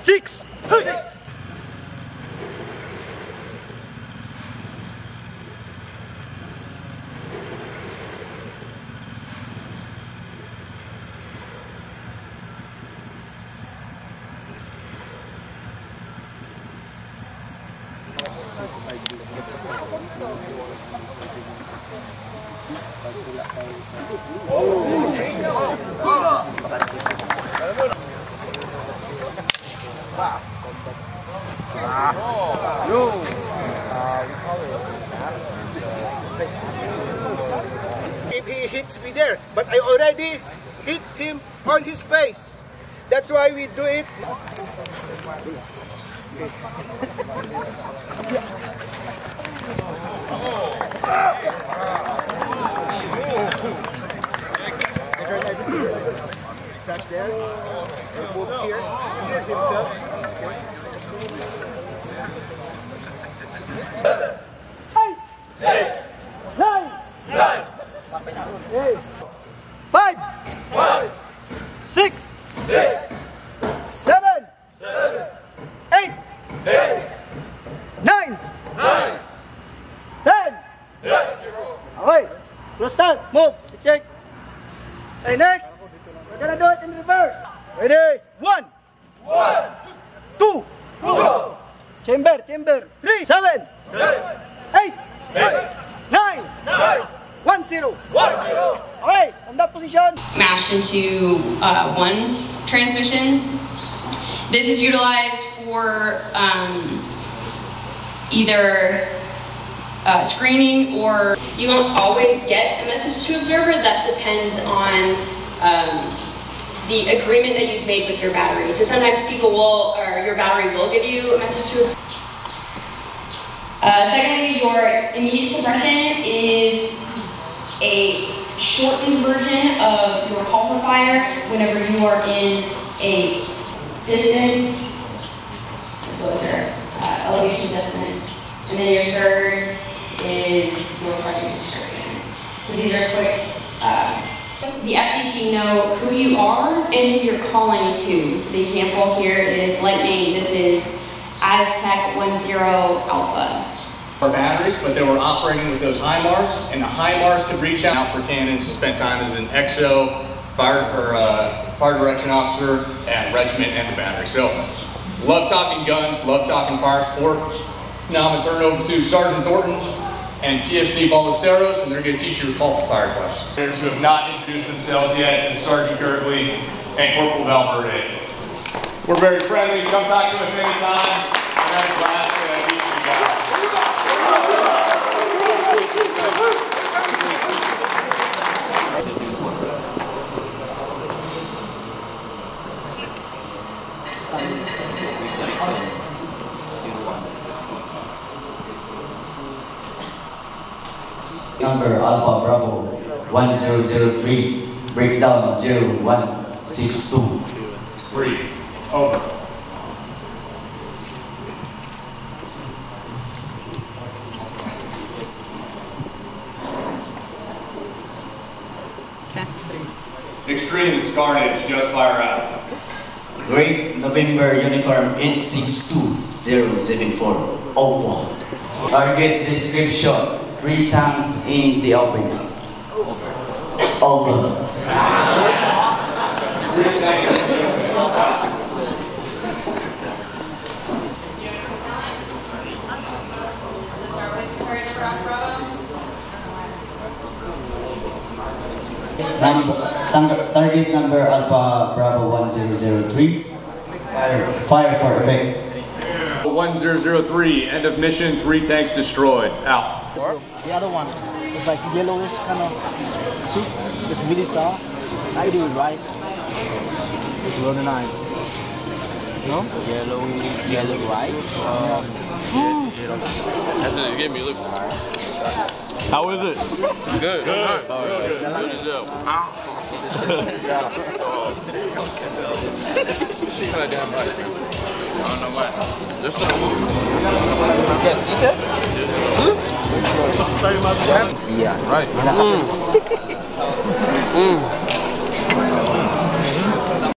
six. If oh. Hits me there, but I already hit him on his face. That's why we do it. Touch there, move here, here himself. Six. Six. Seven. Seven. Eight. Eight. Nine. Nine. Ten. Ten. Okay. Close stance. Move. Check. Okay, next. We're gonna do it in reverse. Ready? One. One. Two. Two. Chamber. Chamber. Three. Seven. Seven. Eight. Eight. Nine. Nine. One zero. One zero. Okay. On that position. mashed into uh, one transmission. This is utilized for um, either uh, screening or you won't always get a message to observer. That depends on um, the agreement that you've made with your battery. So sometimes people will, or your battery will give you a message to observer. Uh, secondly, your immediate suppression is a shortened version of your call for fire whenever you are in a distance, your uh, elevation adjustment. And then your third is your project description. So these are quick. Uh, the FDC know who you are and who you're calling to. So the example here is Lightning. This is Aztec 10 Alpha. Our batteries, but they were operating with those HIMARS, and the HIMARS could reach out for cannons, spent time as an XO, fire, or, uh, fire direction officer, and regiment and the battery. So, love talking guns, love talking fire support. Now I'm gonna turn it over to Sergeant Thornton and PFC Ballesteros, and they're gonna teach you the call for fire class. Who have not introduced themselves yet, is Sergeant Kirkley and Corporal Valverde. We're very friendly, come talk to us anytime. We're having a blast, uh, meeting you guys. Number Alpha Bravo 1003, breakdown 0162. Breathe. Over. Extreme is carnage, just fire out. Grid November Uniform 862074, Oakland. Target description, three times in the open. Over. Number, target number Alpha Bravo 1003. Fire, fire for effect. 1003, end of mission, three tanks destroyed. Out. The other one is like yellowish kind of soup. It's really soft. I do with rice. Below the nine. No? Yellow, yellow rice. Um, That's what you gave me. Look. How is it? Good. Good. Good. Good. Good as hell. God damn right. I don't know why. There's some. Yeah. Right. Mm. mm.